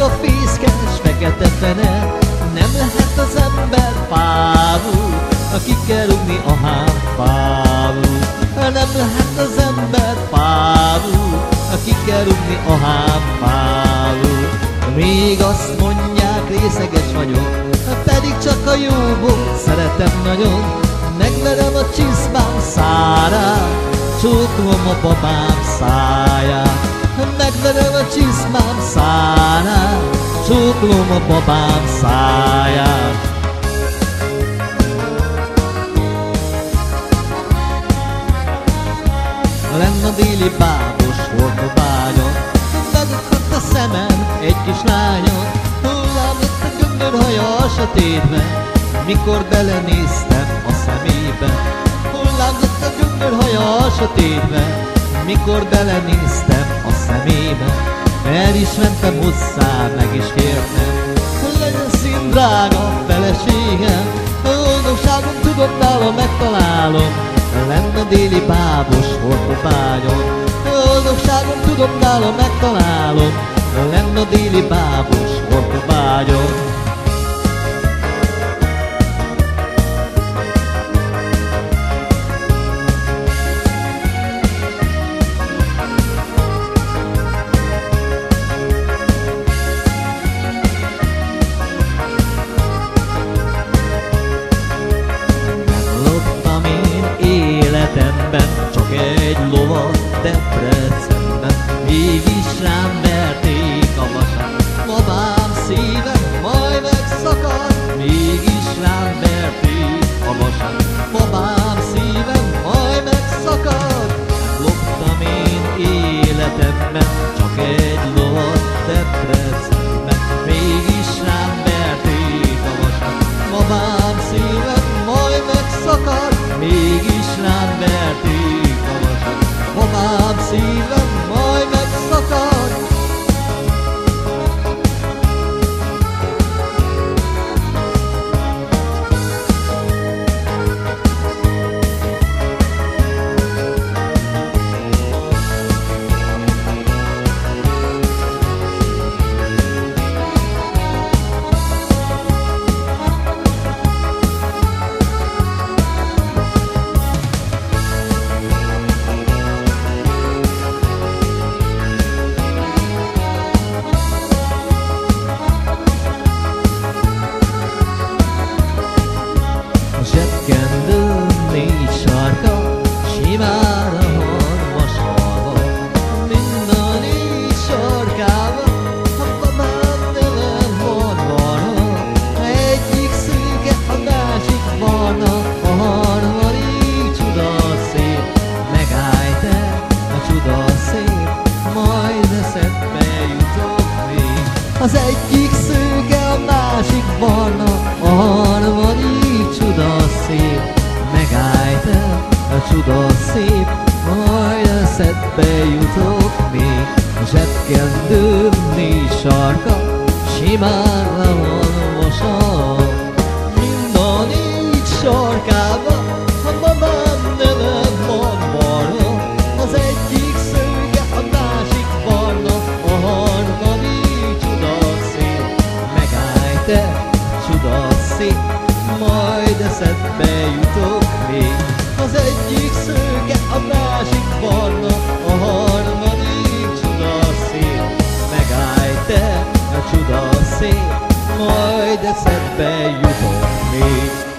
Sárga fészkes, fekete fene Nem lehet az ember pávú Ki kell rúgni a hámpávú Nem lehet az ember pávú Ki kell rúgni a hámpávú Még azt mondják, részeges vagyok Pedig csak a jóból szeretem nagyon. Megverem a csiszmám szárát Csókolom a babám száját Megverem a csiszmám szárát Csókolom a babám száját. Lenn a déli bábos volt a bányon Megakadt a szemem egy kis lányon Hullám lett a gömbör haja a sötétben Mikor belenéztem a szemébe. Hullám a gömbör haja a sötétben Mikor belenéztem szemébe El is mentem hozzá, meg is kértem. Legyen szín drága feleségem Boldogságom nála megtalálom Lenn a déli bábos hortobányon Boldogságom nála megtalálom Lenn a déli bábos Az egyik szőke, a másik barna, a harmadik csuda szép. Megállj te, a csuda szép, majd eszedbe jutok még. A zsebkendőm négy sarka, simán le Az egyik szőke, a másik barna, a harmadik csuda szép. Megállj te, a csuda szép, majd eszedbe jutok még.